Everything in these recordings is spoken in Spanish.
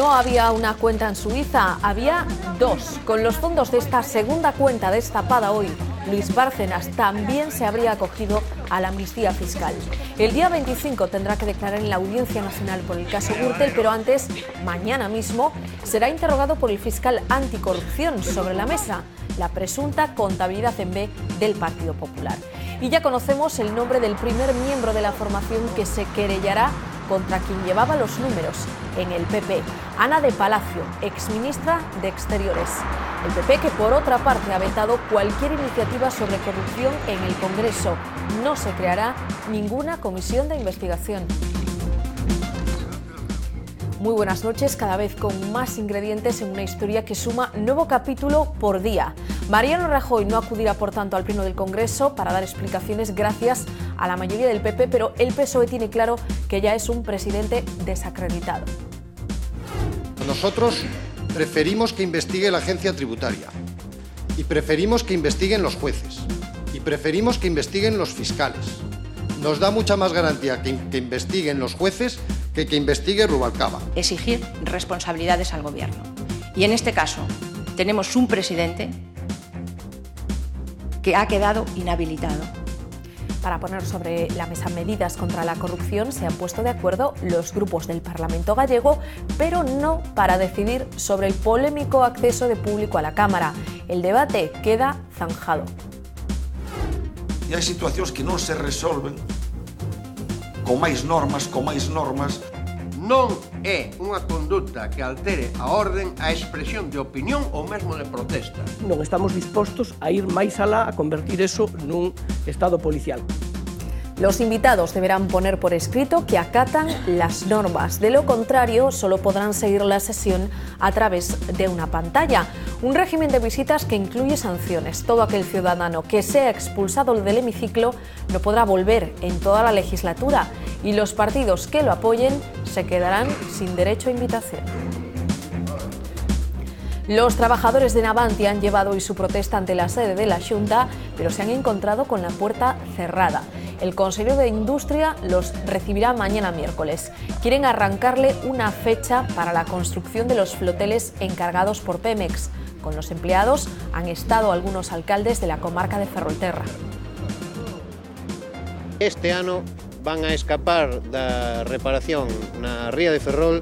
no había una cuenta en Suiza, había dos. Con los fondos de esta segunda cuenta destapada hoy, Luis Bárcenas también se habría acogido a la amnistía fiscal. El día 25 tendrá que declarar en la Audiencia Nacional por el caso Gürtel, pero antes, mañana mismo, será interrogado por el fiscal anticorrupción sobre la mesa, la presunta contabilidad en B del Partido Popular. Y ya conocemos el nombre del primer miembro de la formación que se querellará contra quien llevaba los números en el PP, Ana de Palacio, exministra de Exteriores. El PP que por otra parte ha vetado cualquier iniciativa sobre corrupción en el Congreso. No se creará ninguna comisión de investigación. Muy buenas noches, cada vez con más ingredientes en una historia que suma nuevo capítulo por día. Mariano Rajoy no acudirá, por tanto, al Pleno del Congreso para dar explicaciones gracias a la mayoría del PP, pero el PSOE tiene claro que ya es un presidente desacreditado. Nosotros preferimos que investigue la agencia tributaria y preferimos que investiguen los jueces y preferimos que investiguen los fiscales. Nos da mucha más garantía que, que investiguen los jueces que que investigue Rubalcaba. Exigir responsabilidades al gobierno. Y en este caso tenemos un presidente que ha quedado inhabilitado. Para poner sobre la mesa medidas contra la corrupción se han puesto de acuerdo los grupos del Parlamento gallego, pero no para decidir sobre el polémico acceso de público a la Cámara. El debate queda zanjado. E hai situacións que non se resolven con máis normas, con máis normas. Non é unha conduta que altere a orden, a expresión de opinión ou mesmo de protesta. Non estamos dispostos a ir máis alá a convertir eso nun estado policial. Los invitados deberán poner por escrito que acatan las normas. De lo contrario, solo podrán seguir la sesión a través de una pantalla. Un régimen de visitas que incluye sanciones. Todo aquel ciudadano que sea expulsado del hemiciclo no podrá volver en toda la legislatura. Y los partidos que lo apoyen se quedarán sin derecho a invitación. Los trabajadores de Navanti han llevado hoy su protesta ante la sede de la Junta, pero se han encontrado con la puerta cerrada. El Consejo de Industria los recibirá mañana miércoles. Quieren arrancarle una fecha para la construcción de los floteles encargados por Pemex. Con los empleados han estado algunos alcaldes de la comarca de Ferrolterra. Este ano van a escapar da reparación na ría de Ferrol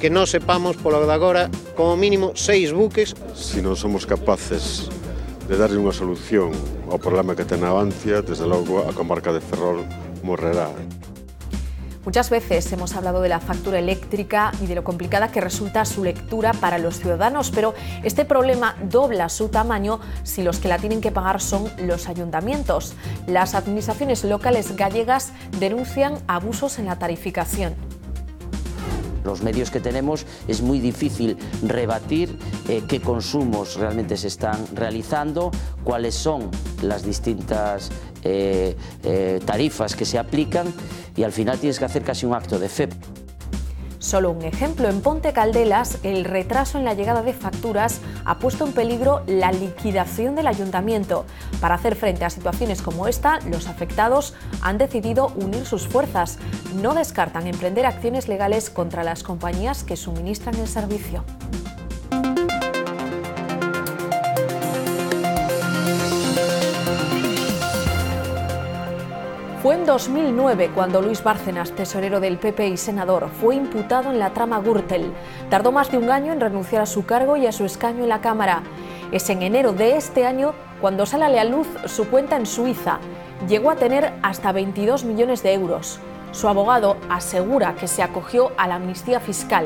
que non sepamos polo de agora como mínimo seis buques. Se si non somos capaces de darlle unha solución ao problema que ten a Avancia, desde logo a comarca de Ferrol morrerá. Muchas veces hemos hablado de la factura eléctrica y de lo complicada que resulta su lectura para los ciudadanos, pero este problema dobla su tamaño si los que la tienen que pagar son los ayuntamientos. Las administraciones locales gallegas denuncian abusos en la tarificación. Los medios que tenemos es muy difícil rebatir eh, qué consumos realmente se están realizando, cuáles son las distintas eh, eh, tarifas que se aplican y al final tienes que hacer casi un acto de fe. Solo un ejemplo, en Ponte Caldelas, el retraso en la llegada de facturas ha puesto en peligro la liquidación del ayuntamiento. Para hacer frente a situaciones como esta, los afectados han decidido unir sus fuerzas. No descartan emprender acciones legales contra las compañías que suministran el servicio. Fue en 2009 cuando Luis Bárcenas, tesorero del PP y senador, fue imputado en la trama Gürtel. Tardó más de un año en renunciar a su cargo y a su escaño en la Cámara. Es en enero de este año cuando sale a la luz su cuenta en Suiza. Llegó a tener hasta 22 millones de euros. Su abogado asegura que se acogió a la amnistía fiscal.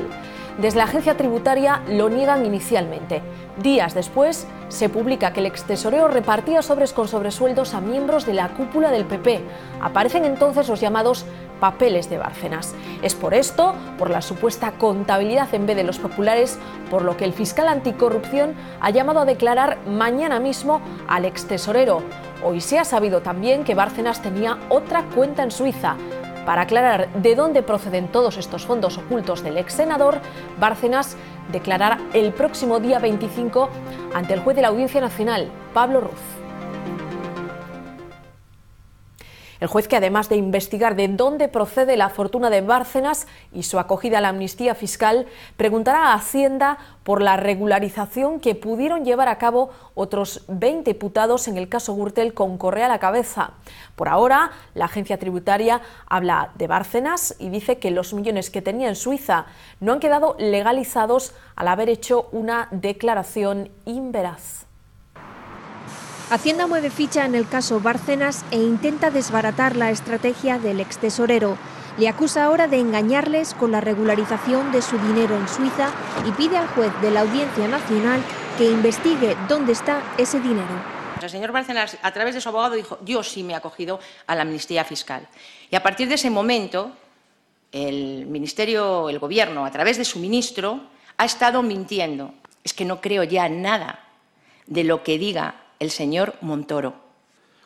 Desde la agencia tributaria lo niegan inicialmente. Días después se publica que el extesorero repartía sobres con sobresueldos a miembros de la cúpula del PP. Aparecen entonces los llamados papeles de Bárcenas. Es por esto, por la supuesta contabilidad en vez de los populares, por lo que el fiscal anticorrupción ha llamado a declarar mañana mismo al extesorero. Hoy se ha sabido también que Bárcenas tenía otra cuenta en Suiza. Para aclarar de dónde proceden todos estos fondos ocultos del ex senador, Bárcenas declarará el próximo día 25 ante el juez de la Audiencia Nacional, Pablo Ruz. El juez que además de investigar de dónde procede la fortuna de Bárcenas y su acogida a la amnistía fiscal, preguntará a Hacienda por la regularización que pudieron llevar a cabo otros 20 imputados en el caso Gürtel con Correa a la cabeza. Por ahora, la agencia tributaria habla de Bárcenas y dice que los millones que tenía en Suiza no han quedado legalizados al haber hecho una declaración inveraz. Hacienda mueve ficha en el caso Bárcenas e intenta desbaratar la estrategia del ex tesorero. Le acusa ahora de engañarles con la regularización de su dinero en Suiza y pide al juez de la Audiencia Nacional que investigue dónde está ese dinero. El señor Bárcenas, a través de su abogado, dijo, yo sí me he acogido a la amnistía fiscal. Y a partir de ese momento, el Ministerio, el Gobierno, a través de su ministro, ha estado mintiendo. Es que no creo ya nada de lo que diga el señor Montoro.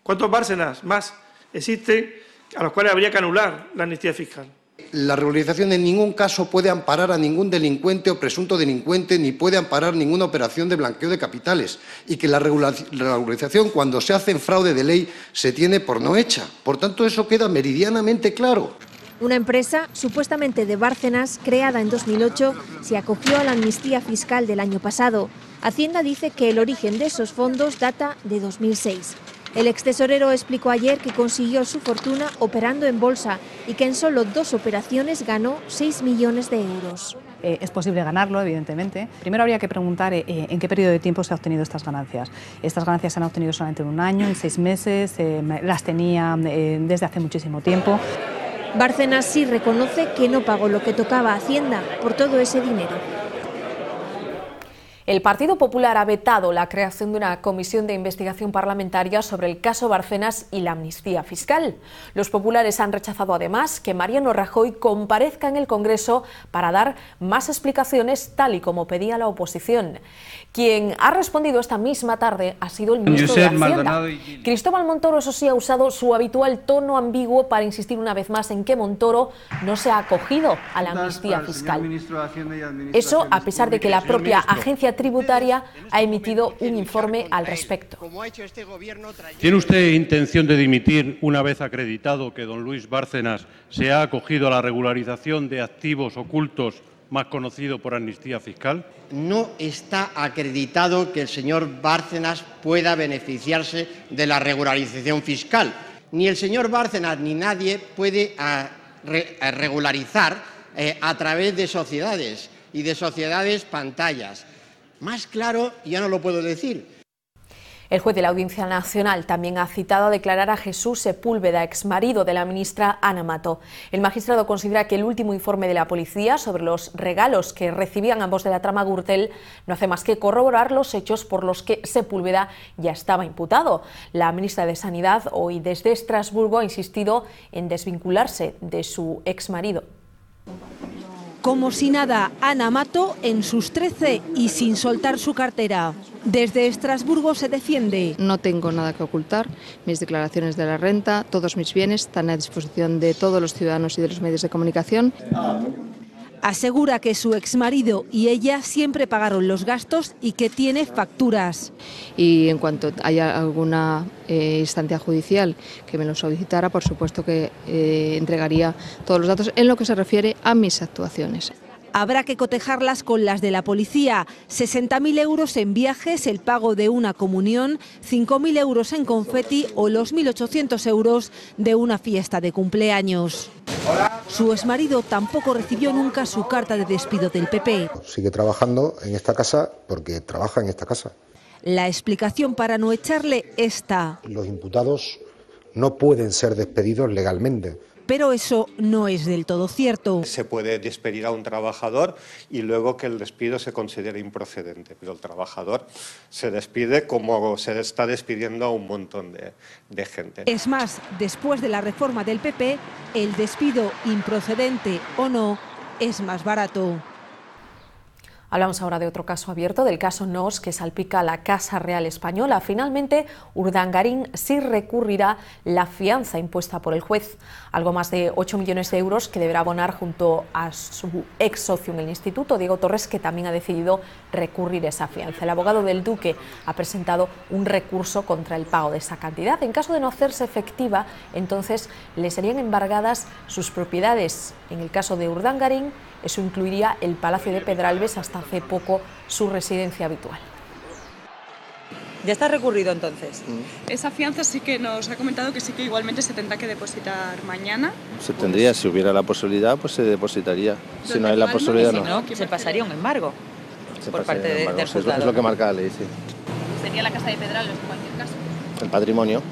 ¿Cuántos Bárcenas más existen a los cuales habría que anular la amnistía fiscal? La regularización en ningún caso puede amparar a ningún delincuente o presunto delincuente ni puede amparar ninguna operación de blanqueo de capitales y que la regularización cuando se hace en fraude de ley se tiene por no hecha. Por tanto, eso queda meridianamente claro. Una empresa, supuestamente de Bárcenas, creada en 2008, se acogió a la amnistía fiscal del año pasado. Hacienda dice que el origen de esos fondos data de 2006. El ex tesorero explicó ayer que consiguió su fortuna operando en bolsa y que en solo dos operaciones ganó 6 millones de euros. Eh, es posible ganarlo, evidentemente. Primero habría que preguntar eh, en qué periodo de tiempo se han obtenido estas ganancias. Estas ganancias se han obtenido solamente en un año, en seis meses, eh, las tenía desde hace muchísimo tiempo. Bárcenas sí reconoce que no pagó lo que tocaba a Hacienda por todo ese dinero. El Partido Popular ha vetado la creación de una comisión de investigación parlamentaria sobre el caso Barcenas y la amnistía fiscal. Los populares han rechazado además que Mariano Rajoy comparezca en el Congreso para dar más explicaciones tal y como pedía la oposición. Quien ha respondido esta misma tarde ha sido el ministro de Hacienda. Cristóbal Montoro, eso sí, ha usado su habitual tono ambiguo para insistir una vez más en que Montoro no se ha acogido a la amnistía fiscal. Eso a pesar de que la propia agencia tributaria ha emitido un informe al respecto. ¿Tiene usted intención de dimitir una vez acreditado que don Luis Bárcenas se ha acogido a la regularización de activos ocultos más conocido por amnistía fiscal? No está acreditado que el señor Bárcenas pueda beneficiarse de la regularización fiscal. Ni el señor Bárcenas ni nadie puede ah, ah, regularizar eh, a través de sociedades y de sociedades pantallas. Más claro ya no lo puedo decir. El juez de la Audiencia Nacional también ha citado a declarar a Jesús Sepúlveda, exmarido de la ministra Ana Mato. El magistrado considera que el último informe de la policía sobre los regalos que recibían ambos de la trama Gürtel no hace más que corroborar los hechos por los que Sepúlveda ya estaba imputado. La ministra de Sanidad hoy desde Estrasburgo ha insistido en desvincularse de su exmarido. Como si nada, Ana Mato en sus 13 y sin soltar su cartera. Desde Estrasburgo se defiende. No tengo nada que ocultar. Mis declaraciones de la renta, todos mis bienes están a disposición de todos los ciudadanos y de los medios de comunicación. Asegura que su exmarido y ella siempre pagaron los gastos y que tiene facturas. Y en cuanto haya alguna eh, instancia judicial que me lo solicitara, por supuesto que eh, entregaría todos los datos en lo que se refiere a mis actuaciones. Habrá que cotejarlas con las de la policía. 60.000 euros en viajes, el pago de una comunión, 5.000 euros en confeti o los 1.800 euros de una fiesta de cumpleaños. Su exmarido tampoco recibió nunca su carta de despido del PP. Sigue trabajando en esta casa porque trabaja en esta casa. La explicación para no echarle está. Los imputados no pueden ser despedidos legalmente pero eso no es del todo cierto. Se puede despedir a un trabajador y luego que el despido se considere improcedente, pero el trabajador se despide como se está despidiendo a un montón de, de gente. Es más, después de la reforma del PP, el despido improcedente o no es más barato. Hablamos ahora de otro caso abierto, del caso NOS que salpica la Casa Real Española. Finalmente, Urdangarín sí recurrirá la fianza impuesta por el juez, algo más de 8 millones de euros que deberá abonar junto a su ex socio en el instituto, Diego Torres, que también ha decidido recurrir esa fianza. El abogado del Duque ha presentado un recurso contra el pago de esa cantidad. En caso de no hacerse efectiva, entonces le serían embargadas sus propiedades. En el caso de Urdangarín, eso incluiría el Palacio de Pedralbes, hasta hace poco su residencia habitual. ¿Ya está recurrido entonces? Esa fianza sí que nos ha comentado que sí que igualmente se tendrá que depositar mañana. Se tendría, si hubiera la posibilidad, pues se depositaría. Si no hay la posibilidad, Si no, se pasaría un embargo Se por parte de- embargo. del Sí, es, lo, juzgado. es lo que marca la ley, sí. Sería la Casa de Pedralbes en cualquier caso. El patrimonio.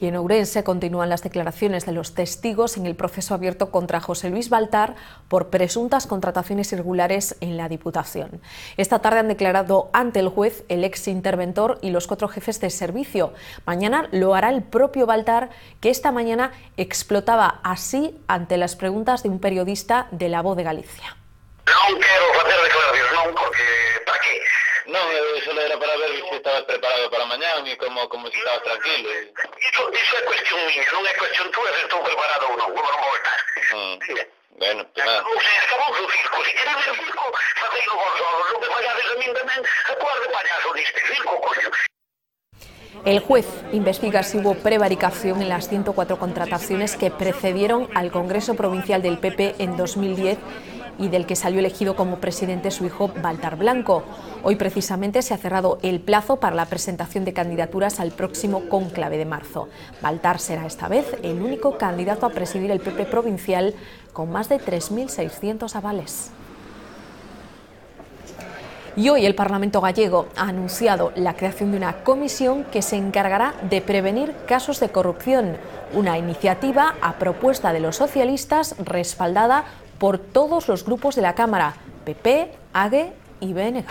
Y en Ourense continúan las declaraciones de los testigos en el proceso abierto contra José Luis Baltar por presuntas contrataciones irregulares en la Diputación. Esta tarde han declarado ante el juez el ex interventor y los cuatro jefes de servicio. Mañana lo hará el propio Baltar, que esta mañana explotaba así ante las preguntas de un periodista de La Voz de Galicia. Declaracións, non, porque? Eu solo era para ver se estabas preparado para mañán e como, como se estabas tranquilo. Iso é cuestión miña, non é cuestión túa se estou preparado non vou estar. Mm. Bueno, pues nada. O circo, se queres ver circo, me a de coño. El juez investiga si hubo prevaricación en las 104 contrataciones que precedieron al Congreso Provincial del PP en 2010 y del que salió elegido como presidente su hijo Baltar Blanco. Hoy precisamente se ha cerrado el plazo para la presentación de candidaturas al próximo cónclave de marzo. Baltar será esta vez el único candidato a presidir el PP provincial con más de 3.600 avales. Y hoy el Parlamento gallego ha anunciado la creación de una comisión que se encargará de prevenir casos de corrupción, una iniciativa a propuesta de los socialistas respaldada por todos los grupos de la Cámara, PP, AGE y BNG.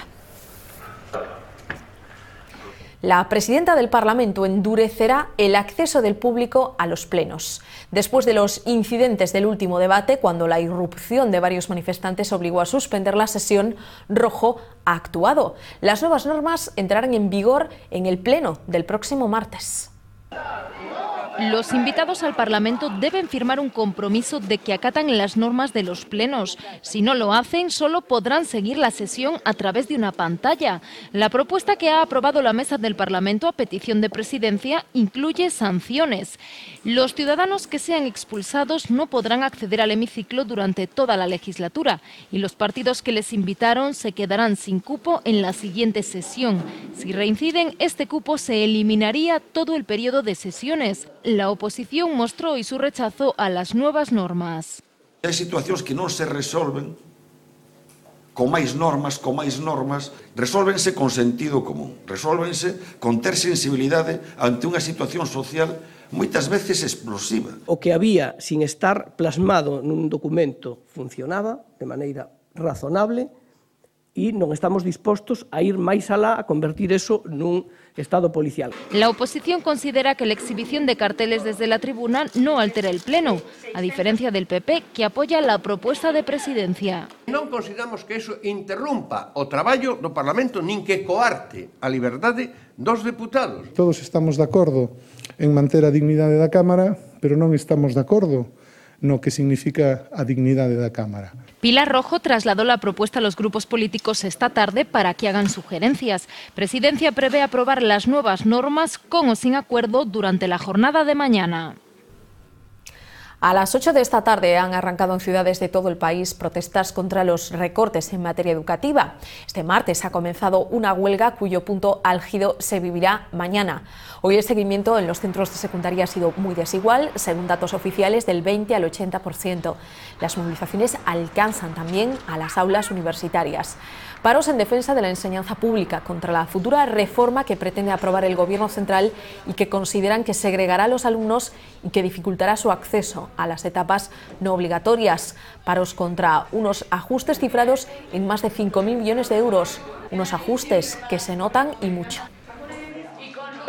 La presidenta del Parlamento endurecerá el acceso del público a los plenos. Después de los incidentes del último debate, cuando la irrupción de varios manifestantes obligó a suspender la sesión, Rojo ha actuado. Las nuevas normas entrarán en vigor en el pleno del próximo martes. Los invitados al Parlamento deben firmar un compromiso de que acatan las normas de los plenos. Si no lo hacen, solo podrán seguir la sesión a través de una pantalla. La propuesta que ha aprobado la mesa del Parlamento a petición de presidencia incluye sanciones. Los ciudadanos que sean expulsados no podrán acceder al hemiciclo durante toda la legislatura y los partidos que les invitaron se quedarán sin cupo en la siguiente sesión. Si reinciden, este cupo se eliminaría todo el periodo de sesiones. la oposición mostró hoy su rechazo a las nuevas normas. Hai situacións que non se resolven con máis normas, con máis normas, resolvense con sentido común, resolvense con ter sensibilidade ante unha situación social moitas veces explosiva. O que había sin estar plasmado nun documento funcionaba de maneira razonable e non estamos dispostos a ir máis alá a convertir eso nun Estado policial. La oposición considera que la exhibición de carteles desde la tribuna no altera el Pleno, a diferencia del PP, que apoya la proposta de presidencia. Non consideramos que eso interrumpa o traballo do Parlamento nin que coarte a liberdade dos deputados. Todos estamos de acordo en manter a dignidade da Cámara, pero non estamos de acordo no que significa a dignidade da Cámara. Pilar Rojo trasladó la propuesta a los grupos políticos esta tarde para que hagan sugerencias. Presidencia prevé aprobar las nuevas normas con o sin acuerdo durante la jornada de mañana. A las 8 de esta tarde han arrancado en ciudades de todo el país protestas contra los recortes en materia educativa. Este martes ha comenzado una huelga cuyo punto álgido se vivirá mañana. Hoy el seguimiento en los centros de secundaria ha sido muy desigual, según datos oficiales del 20 al 80%. Las movilizaciones alcanzan también a las aulas universitarias. Paros en defensa de la enseñanza pública contra la futura reforma que pretende aprobar el Gobierno central y que consideran que segregará a los alumnos y que dificultará su acceso a las etapas no obligatorias. Paros contra unos ajustes cifrados en más de 5.000 millones de euros. Unos ajustes que se notan y mucho.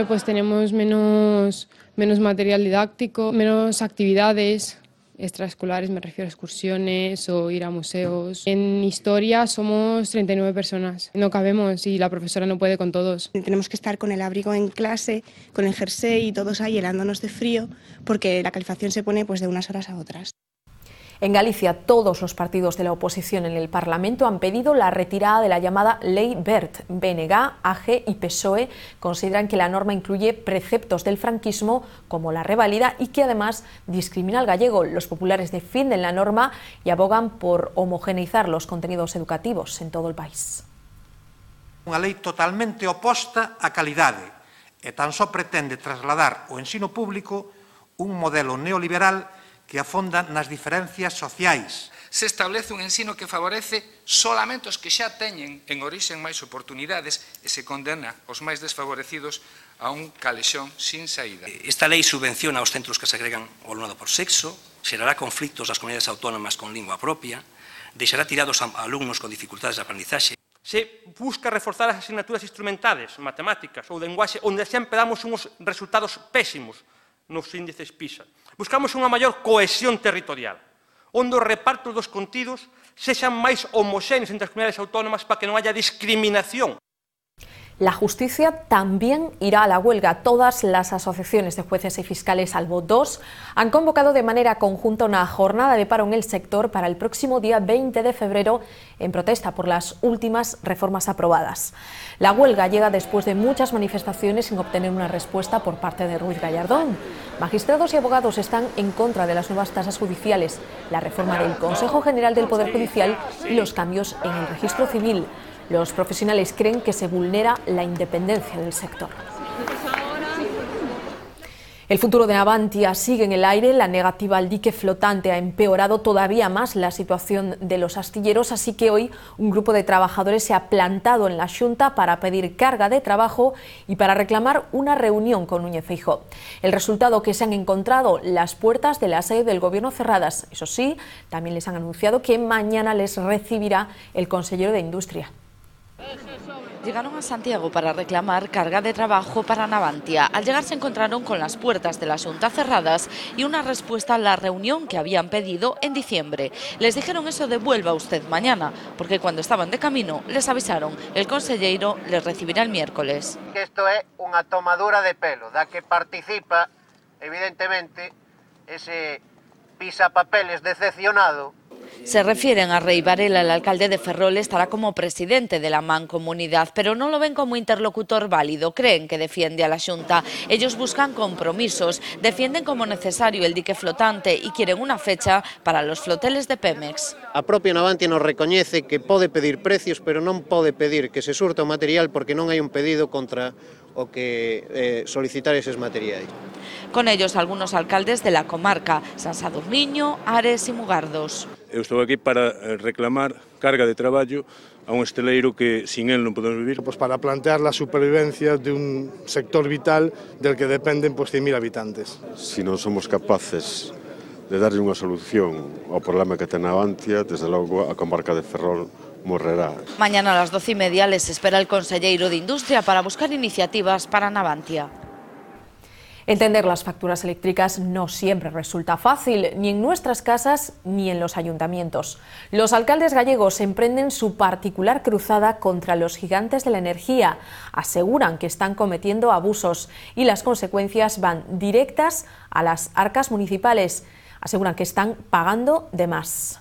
Pues tenemos menos, menos material didáctico, menos actividades extraescolares, me refiero a excursiones o ir a museos. En historia somos 39 personas, no cabemos y la profesora no puede con todos. Tenemos que estar con el abrigo en clase, con el jersey y todos ahí helándonos de frío porque la calefacción se pone pues de unas horas a otras. En Galicia, todos los partidos de la oposición en el Parlamento han pedido la retirada de la llamada Ley BERT. BNG, AG y PSOE consideran que la norma incluye preceptos del franquismo como la revalida y que además discrimina al gallego. Los populares defienden la norma y abogan por homogeneizar los contenidos educativos en todo el país. Unha lei totalmente oposta á calidade e tan só pretende trasladar ao ensino público un modelo neoliberal que afonda nas diferencias sociais. Se establece un ensino que favorece solamente os que xa teñen en orixen máis oportunidades e se condena os máis desfavorecidos a un calexón sin saída. Esta lei subvenciona os centros que segregan o alumnado por sexo, xerará conflictos das comunidades autónomas con lingua propia, deixará tirados a alumnos con dificultades de aprendizaxe, se busca reforzar as asignaturas instrumentales, matemáticas ou lenguaxe, onde sempre damos uns resultados pésimos nos índices PISA. Buscamos unha maior cohesión territorial, onde o reparto dos contidos sexan máis homoxéneos entre as comunidades autónomas para que non haya discriminación. La justicia también irá a la huelga. Todas las asociaciones de jueces y fiscales, salvo dos, han convocado de manera conjunta una jornada de paro en el sector para el próximo día 20 de febrero en protesta por las últimas reformas aprobadas. La huelga llega después de muchas manifestaciones sin obtener una respuesta por parte de Ruiz Gallardón. Magistrados y abogados están en contra de las nuevas tasas judiciales, la reforma del Consejo General del Poder Judicial y los cambios en el registro civil. Los profesionales creen que se vulnera la independencia del sector. El futuro de Navantia sigue en el aire. La negativa al dique flotante ha empeorado todavía más la situación de los astilleros, así que hoy un grupo de trabajadores se ha plantado en la Junta para pedir carga de trabajo y para reclamar una reunión con Núñez Feijóo. El resultado que se han encontrado las puertas de la sede del Gobierno cerradas. Eso sí, también les han anunciado que mañana les recibirá el consejero de Industria. Llegaron a Santiago para reclamar carga de trabajo para Navantia. Al llegar se encontraron con las puertas de la Junta cerradas y una respuesta a la reunión que habían pedido en diciembre. Les dijeron eso de vuelva usted mañana, porque cuando estaban de camino les avisaron, el consellero les recibirá el miércoles. Isto é unha tomadura de pelo, da que participa, evidentemente, ese pisapapeles decepcionado Se refieren a Rey Varela, el alcalde de Ferrol estará como presidente de la mancomunidad, pero no lo ven como interlocutor válido, creen que defiende a la Junta. Ellos buscan compromisos, defienden como necesario el dique flotante y quieren una fecha para los floteles de Pemex. A propia Navantia nos recoñece que pode pedir precios, pero non pode pedir que se surta material porque non hai un pedido contra o que eh, solicitar eses materiais. Con ellos algunos alcaldes de la comarca, San Sadurniño, Ares e Mugardos. Eu estou aquí para eh, reclamar carga de traballo a un esteleiro que sin él non podemos vivir. Pues para plantear la supervivencia de un sector vital del que dependen pues, 100.000 habitantes. Si non somos capaces de darlle unha solución ao problema que ten a Avantia, desde logo a comarca de Ferrol morrerá. Mañana a las doce y media les espera el consejero de Industria para buscar iniciativas para Navantia. Entender las facturas eléctricas no siempre resulta fácil, ni en nuestras casas ni en los ayuntamientos. Los alcaldes gallegos emprenden su particular cruzada contra los gigantes de la energía. Aseguran que están cometiendo abusos y las consecuencias van directas a las arcas municipales. Aseguran que están pagando de más.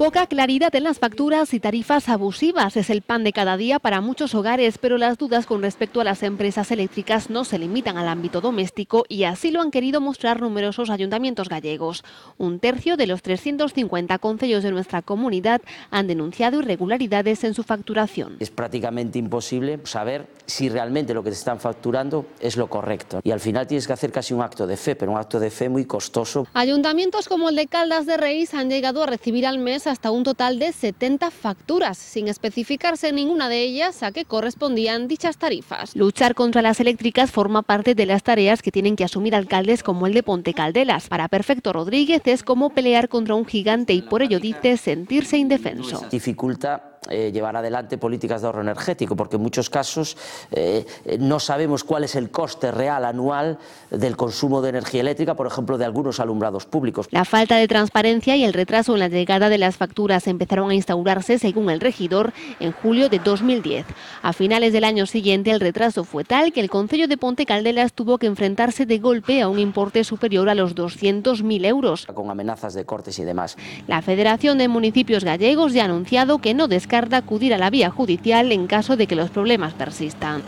Poca claridad en las facturas y tarifas abusivas es el pan de cada día para muchos hogares, pero las dudas con respecto a las empresas eléctricas no se limitan al ámbito doméstico y así lo han querido mostrar numerosos ayuntamientos gallegos. Un tercio de los 350 concellos de nuestra comunidad han denunciado irregularidades en su facturación. Es prácticamente imposible saber si realmente lo que te están facturando es lo correcto y al final tienes que hacer casi un acto de fe, pero un acto de fe muy costoso. Ayuntamientos como el de Caldas de Reis han llegado a recibir al mes hasta un total de 70 facturas, sin especificarse ninguna de ellas a qué correspondían dichas tarifas. Luchar contra las eléctricas forma parte de las tareas que tienen que asumir alcaldes como el de Ponte Caldelas. Para Perfecto Rodríguez es como pelear contra un gigante y por ello dice sentirse indefenso. Dificulta eh, llevar adelante políticas de ahorro energético, porque en muchos casos eh, no sabemos cuál es el coste real anual del consumo de energía eléctrica, por ejemplo, de algunos alumbrados públicos. La falta de transparencia y el retraso en la llegada de las facturas empezaron a instaurarse, según el regidor, en julio de 2010. A finales del año siguiente, el retraso fue tal que el Concello de Ponte Caldelas tuvo que enfrentarse de golpe a un importe superior a los 200.000 euros. Con amenazas de cortes y demás. La Federación de Municipios Gallegos ya ha anunciado que no descarta acudir a la vía judicial en caso de que los problemas persistan.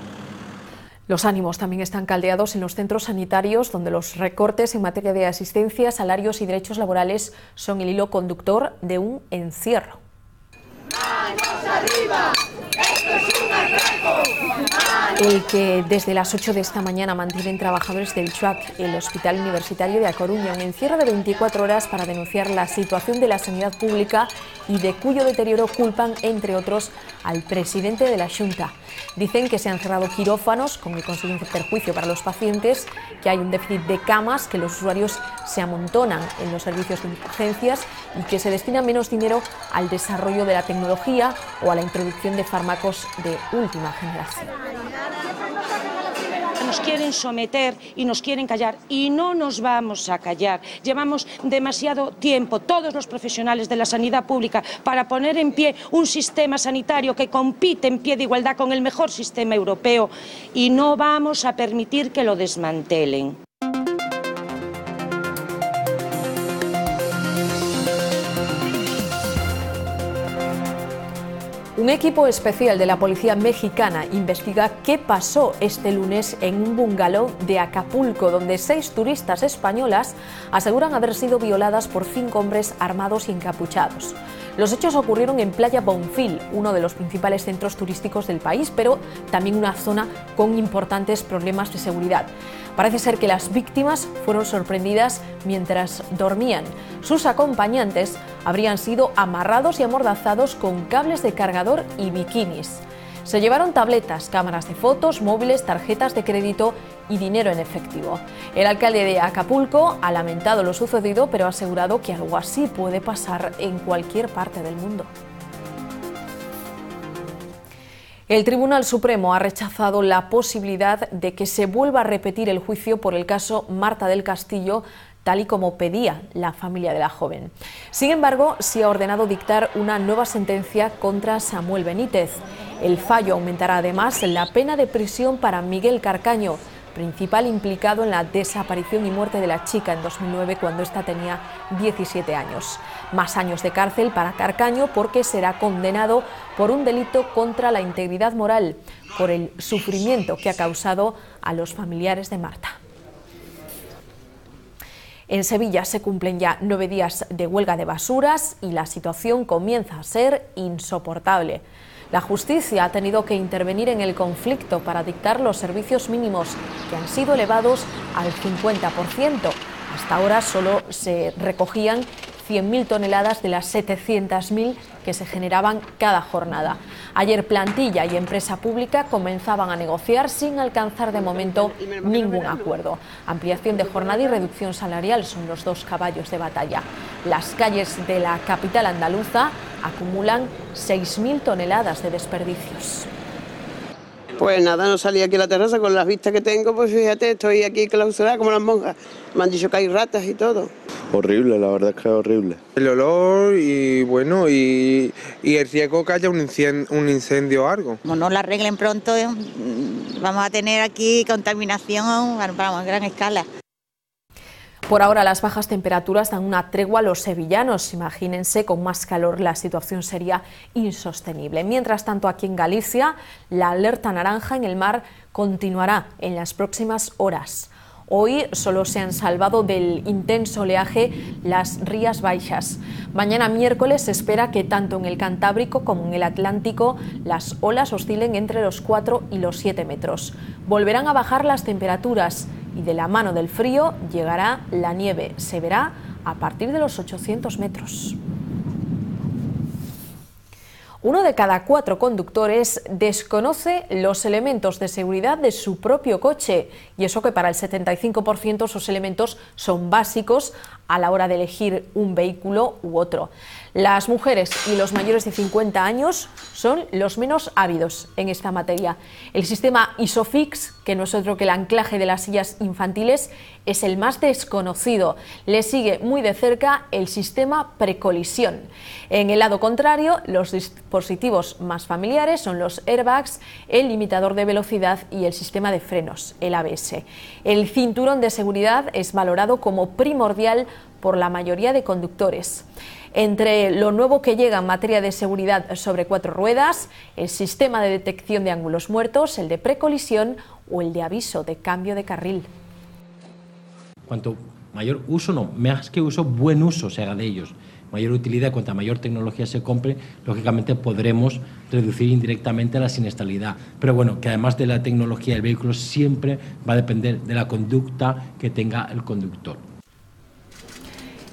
Los ánimos también están caldeados en los centros sanitarios, donde los recortes en materia de asistencia, salarios y derechos laborales son el hilo conductor de un encierro. El que desde las 8 de esta mañana mantienen trabajadores del CHUAC, el Hospital Universitario de A Coruña, un encierro de 24 horas para denunciar la situación de la sanidad pública y de cuyo deterioro culpan, entre otros, al presidente de la Junta. Dicen que se han cerrado quirófanos con el consiguiente perjuicio para los pacientes, que hay un déficit de camas, que los usuarios se amontonan en los servicios de urgencias y que se destina menos dinero al desarrollo de la tecnología o a la introducción de fármacos de Nos quieren someter y nos quieren callar y no nos vamos a callar. Llevamos demasiado tiempo, todos los profesionales de la sanidad pública, para poner en pie un sistema sanitario que compite en pie de igualdad con el mejor sistema europeo y no vamos a permitir que lo desmantelen. Un equipo especial de la policía mexicana investiga qué pasó este lunes en un bungalow de Acapulco, donde seis turistas españolas aseguran haber sido violadas por cinco hombres armados y encapuchados. Los hechos ocurrieron en Playa Bonfil, uno de los principales centros turísticos del país, pero también una zona con importantes problemas de seguridad. Parece ser que las víctimas fueron sorprendidas mientras dormían. Sus acompañantes habrían sido amarrados y amordazados con cables de cargador y bikinis. Se llevaron tabletas, cámaras de fotos, móviles, tarjetas de crédito y dinero en efectivo. El alcalde de Acapulco ha lamentado lo sucedido, pero ha asegurado que algo así puede pasar en cualquier parte del mundo. El Tribunal Supremo ha rechazado la posibilidad de que se vuelva a repetir el juicio por el caso Marta del Castillo, tal y como pedía la familia de la joven. Sin embargo, se ha ordenado dictar una nueva sentencia contra Samuel Benítez. El fallo aumentará además la pena de prisión para Miguel Carcaño, principal implicado en la desaparición y muerte de la chica en 2009 cuando ésta tenía 17 años. Más años de cárcel para Carcaño porque será condenado por un delito contra la integridad moral, por el sufrimiento que ha causado a los familiares de Marta. En Sevilla se cumplen ya nueve días de huelga de basuras y la situación comienza a ser insoportable. La justicia ha tenido que intervenir en el conflicto para dictar los servicios mínimos, que han sido elevados al 50%. Hasta ahora solo se recogían 100.000 toneladas de las 700.000 que se generaban cada jornada. Ayer plantilla y empresa pública comenzaban a negociar sin alcanzar de momento ningún acuerdo. Ampliación de jornada y reducción salarial son los dos caballos de batalla. Las calles de la capital andaluza acumulan 6.000 toneladas de desperdicios. Pues nada, no salí aquí a la terraza con las vistas que tengo, pues fíjate, estoy aquí clausurada como las monjas. Me han dicho que hay ratas y todo. Horrible, la verdad es que es horrible. El olor y bueno, y, y el riesgo que haya un incendio, un incendio o algo. Como no la arreglen pronto, eh, vamos a tener aquí contaminación a gran escala. Por ahora las bajas temperaturas dan una tregua a los sevillanos. Imagínense, con más calor la situación sería insostenible. Mientras tanto, aquí en Galicia, la alerta naranja en el mar continuará en las próximas horas. Hoy solo se han salvado del intenso oleaje las Rías Baixas. Mañana miércoles se espera que tanto en el Cantábrico como en el Atlántico las olas oscilen entre los 4 y los 7 metros. Volverán a bajar las temperaturas y de la mano del frío llegará la nieve. Se verá a partir de los 800 metros. Uno de cada cuatro conductores desconoce los elementos de seguridad de su propio coche. Y eso que para el 75% esos elementos son básicos a la hora de elegir un vehículo u otro. Las mujeres y los mayores de 50 años son los menos ávidos en esta materia. El sistema ISOFIX, que no es otro que el anclaje de las sillas infantiles, es el más desconocido. Le sigue muy de cerca el sistema precolisión. En el lado contrario, los dispositivos más familiares son los airbags, el limitador de velocidad y el sistema de frenos, el ABS. El cinturón de seguridad es valorado como primordial por la mayoría de conductores. Entre lo nuevo que llega en materia de seguridad sobre cuatro ruedas, el sistema de detección de ángulos muertos, el de precolisión o el de aviso de cambio de carril. Cuanto mayor uso, no, más que uso, buen uso se haga de ellos. Mayor utilidad, cuanta mayor tecnología se compre, lógicamente podremos reducir indirectamente la siniestralidad. Pero bueno, que además de la tecnología del vehículo siempre va a depender de la conducta que tenga el conductor.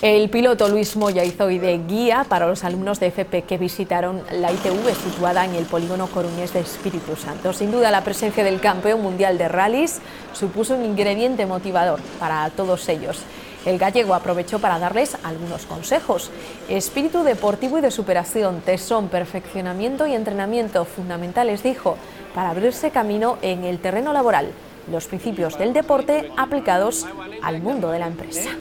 El piloto Luis Moya hizo hoy de guía para los alumnos de FP que visitaron la ITV situada en el polígono coruñés de Espíritu Santo. Sin duda la presencia del campeón mundial de rallies supuso un ingrediente motivador para todos ellos. El gallego aprovechó para darles algunos consejos. Espíritu deportivo y de superación, tesón, perfeccionamiento y entrenamiento fundamentales, dijo, para abrirse camino en el terreno laboral. Los principios del deporte aplicados al mundo de la empresa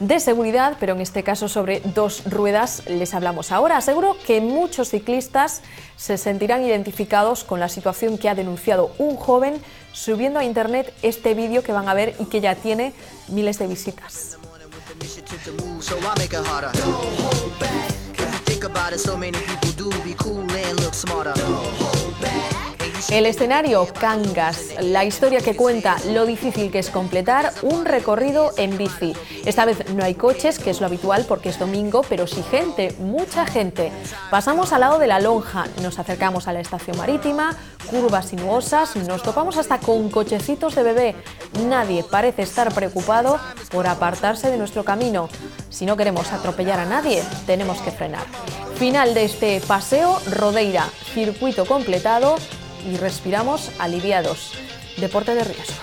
de seguridad, pero en este caso sobre dos ruedas les hablamos ahora. Aseguro que muchos ciclistas se sentirán identificados con la situación que ha denunciado un joven subiendo a internet este vídeo que van a ver y que ya tiene miles de visitas. El escenario Cangas, la historia que cuenta lo difícil que es completar un recorrido en bici. Esta vez no hay coches, que es lo habitual porque es domingo, pero sí gente, mucha gente. Pasamos al lado de la lonja, nos acercamos a la estación marítima, curvas sinuosas, nos topamos hasta con cochecitos de bebé. Nadie parece estar preocupado por apartarse de nuestro camino. Si no queremos atropellar a nadie, tenemos que frenar. Final de este paseo, Rodeira, circuito completado, y respiramos aliviados. Deporte de riesgo.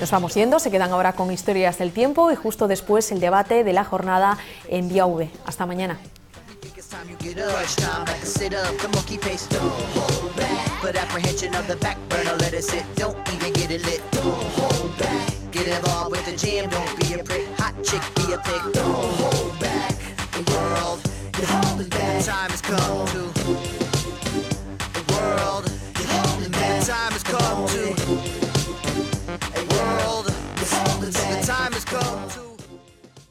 Nos vamos yendo, se quedan ahora con historias del tiempo y justo después el debate de la jornada en Vía V. Hasta mañana. Holding back. Time has come to the world. You're holding back. Time has come to a world. You're holding back. The time has come